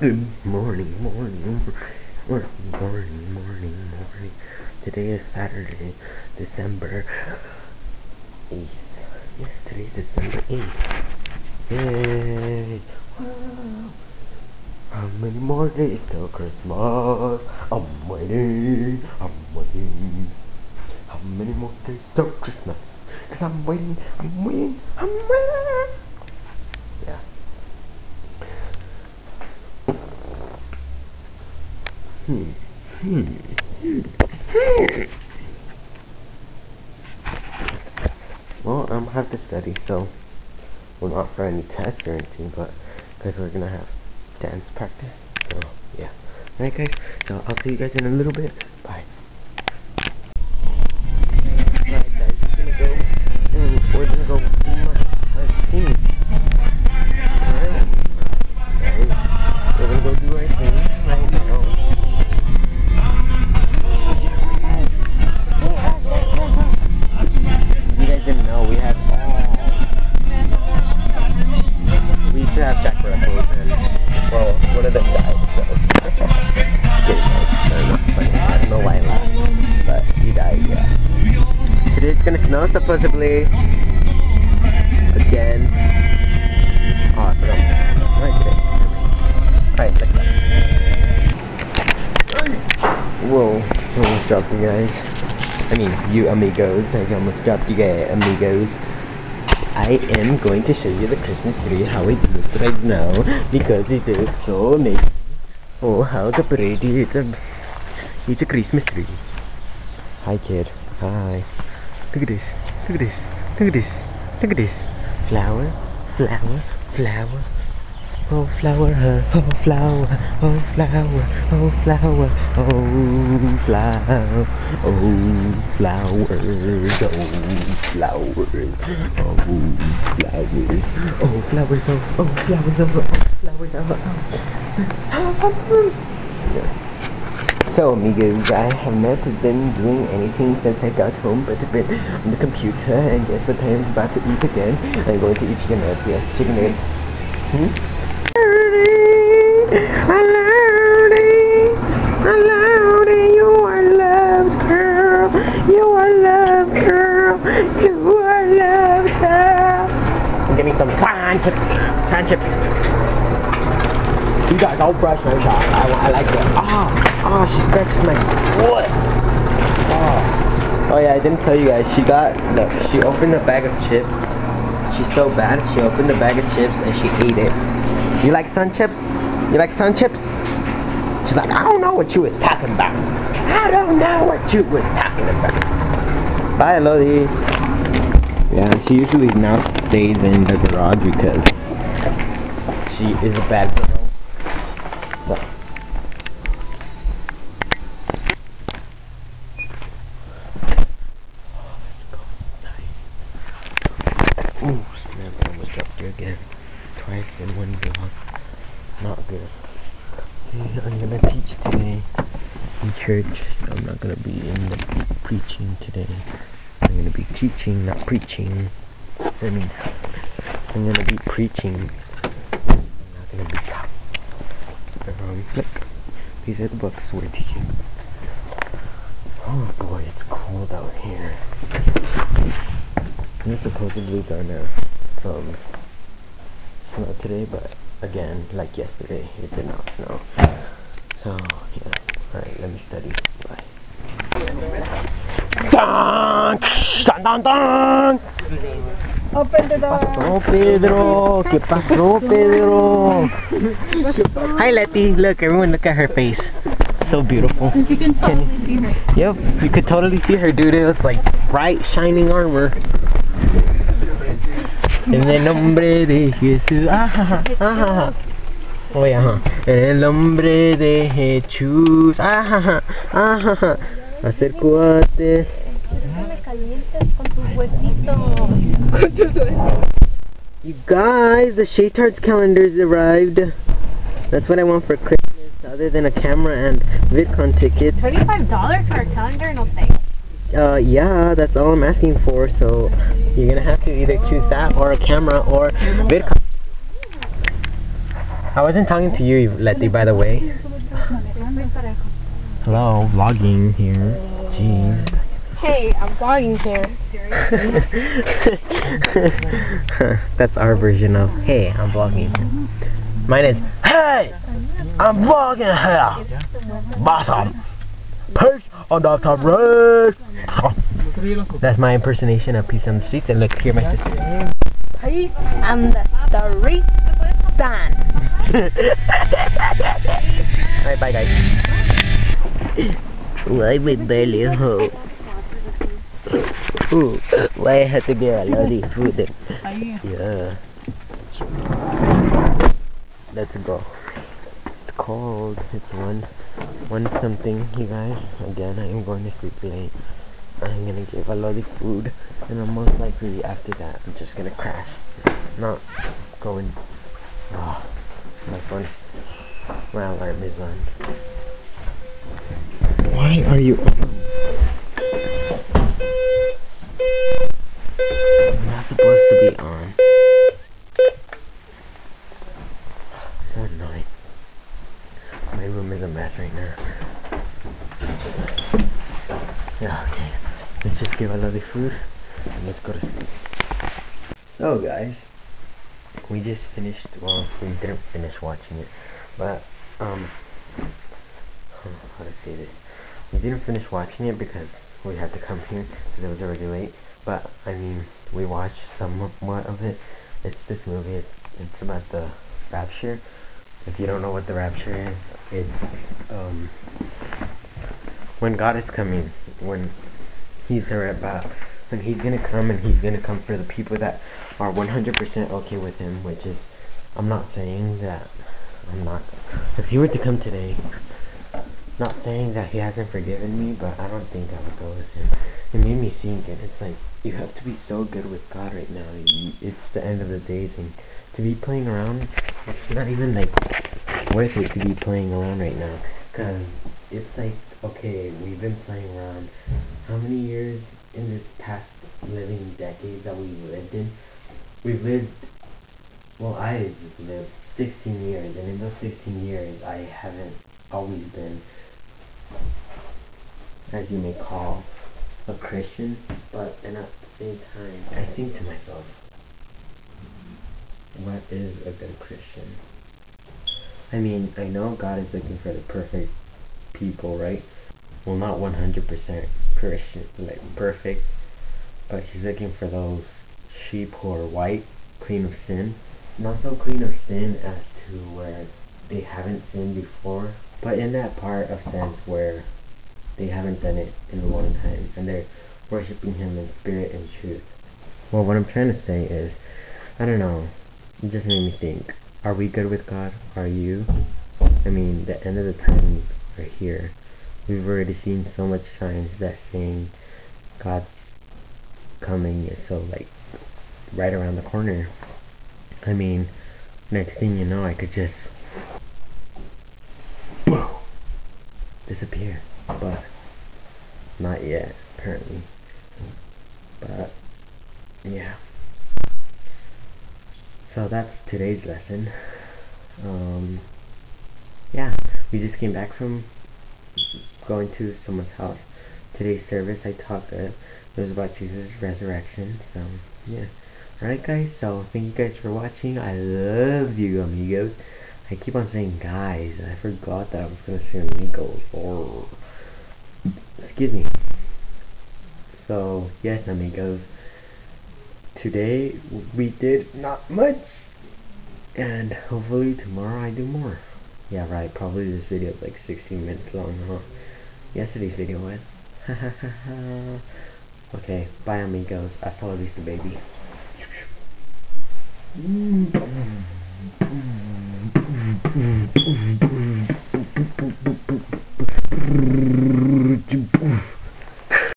Good morning, morning, morning, morning, morning, morning. Today is Saturday, December 8th. Yes, is December 8th. Yay! How many more days till Christmas? I'm waiting, I'm waiting. How many more days till Christmas? Cause I'm waiting, I'm waiting, I'm waiting. Yeah. Hmm. Hmm. Hmm. Hmm. Um, I'm have to study, so well, not for any test or anything, but because we're gonna have dance practice. So yeah. Alright, guys. So I'll see you guys in a little bit. Have Jack Russells and well one of them died so. I don't know why I laughed but he died yeah. Today it's gonna snow supposedly again. Awesome right today alright let's go whoa almost dropped you guys. I mean, you amigos. I almost dropped you guys, amigos. I am going to show you the Christmas tree, how it looks right now, because it is so amazing. Oh, how the pretty, it's a, it's a Christmas tree. Hi, kid. Hi. Look at this. Look at this. Look at this. Look at this. Flower, flower, flower. Oh flower, oh flower, oh flower, oh flower, oh flower, oh flowers, oh flowers, oh flowers, oh flowers, oh oh flowers, oh oh flowers, oh oh. So amigos, I have not been doing anything since I got home, but I've been on the computer, and guess what I am about to eat again? I'm going to eat chicken nuggets, yes, chicken nuggets. Hmm? Alone, alone, you are loved, girl. You are loved, girl. You are loved, girl. Give me some. Cran chips. You got no brush, no shot. I, I like it. Ah, ah, she scratched my foot. Oh. oh yeah, I didn't tell you guys. She got look. She opened a bag of chips. She's so bad. She opened the bag of chips and she ate it. You like sun chips? You like sun chips? She's like, I don't know what you was talking about. I don't know what you was talking about. Bye, Lodi. Yeah, she usually now stays in the garage because she is a bad girl. So. Ooh, snap, I almost dropped you again. Twice in one vlog. Not good. Okay, I'm gonna teach today in church. I'm not gonna be in the preaching today. I'm gonna be teaching, not preaching. I mean, I'm gonna be preaching. I'm not gonna be talking. Um, look, these are the books we're teaching. Oh boy, it's cold out here. It's supposedly gonna um, snow today, but again, like yesterday, it did not snow. So, yeah. Alright, let me study. Bye. Dun, dun, dun, dun. Open the door. Oh, Pedro! ¿Qué pasó, Pedro? Hi, Letty. Look, everyone look at her face. So beautiful. You can Can totally see her. Yep, you could totally see her, dude. It was like bright, shining armor. En el nombre de Jesús. Ah, ah, ah, oh, yeah, huh. En el nombre de Jesús. Acércate. Déjame calientes con tus huesitos. Con tus huesitos. You guys, the Shaytards calendars arrived. That's what I want for Christmas, other than a camera and VidCon tickets. $35 for a calendar? No thanks. Uh, yeah, that's all I'm asking for, so you're gonna have to either choose that or a camera or VidCon. I wasn't talking to you, Letty, by the way. Hello, vlogging here. Jeez. Hey, I'm vlogging here. That's our version of Hey, I'm vlogging. Mine is Hey, I'm vlogging here. Bottom. Peace on the top right. That's my impersonation of Peace on the Streets. And look, here my sister. Peace and the street stand. Alright, bye guys. Why my belly hurt? Why I to get a lot of food? Yeah. Let's go. It's cold. It's one, one something, you guys. Again, I am going to sleep late. I'm gonna give a lot of food, and then most likely after that, I'm just gonna crash. Not going. Oh, my phone. My alarm is on. Why are you on? I'm not supposed to be on. So annoying. My room is a mess right now. Yeah, okay. Let's just give a of food and let's go to sleep. So guys, we just finished, well, we didn't finish watching it, but, um, how to say this? We didn't finish watching it because we had to come here because it was already late, but, I mean, we watched somewhat of it. It's this movie, it's, it's about the rapture. If you don't know what the rapture is, it's, um, when God is coming, when He's about, when He's gonna come and He's gonna come for the people that are 100% okay with Him, which is, I'm not saying that, I'm not, if He were to come today, not saying that He hasn't forgiven me, but I don't think I would go with Him. It made me think, and it's like, you have to be so good with God right now. It's the end of the days, and to be playing around, it's not even like worth it to be playing around right now. Cause it's like, okay, we've been playing around. How many years in this past living decade that we've lived in? We've lived, well, I've lived 16 years, and in those 16 years, I haven't always been, as you may call, a Christian. But, and at the same time, I think to myself, what is a good Christian? I mean, I know God is looking for the perfect people, right? Well, not 100% Christian, like perfect, but He's looking for those sheep who are white, clean of sin. Not so clean of sin as to where they haven't sinned before, but in that part of sense where they haven't done it in a long time and they're worshiping Him in spirit and truth. Well, what I'm trying to say is, I don't know, it just made me think are we good with God? Are you? I mean, the end of the time we're here. We've already seen so much signs that saying God's coming is so like right around the corner. I mean, next thing you know, I could just boom, disappear, but not yet, apparently. But yeah. So that's today's lesson. Um, yeah, we just came back from going to someone's house. Today's service I talked, uh, was about Jesus' resurrection. So yeah. Alright guys, so thank you guys for watching. I love you amigos. I keep on saying guys. I forgot that I was gonna say amigos or excuse me. So yes amigos today we did not much and hopefully tomorrow I do more yeah, right, probably this video is like 16 minutes long, huh? Yesterday's video was. okay, bye amigos. I la vista, baby. Mm -hmm.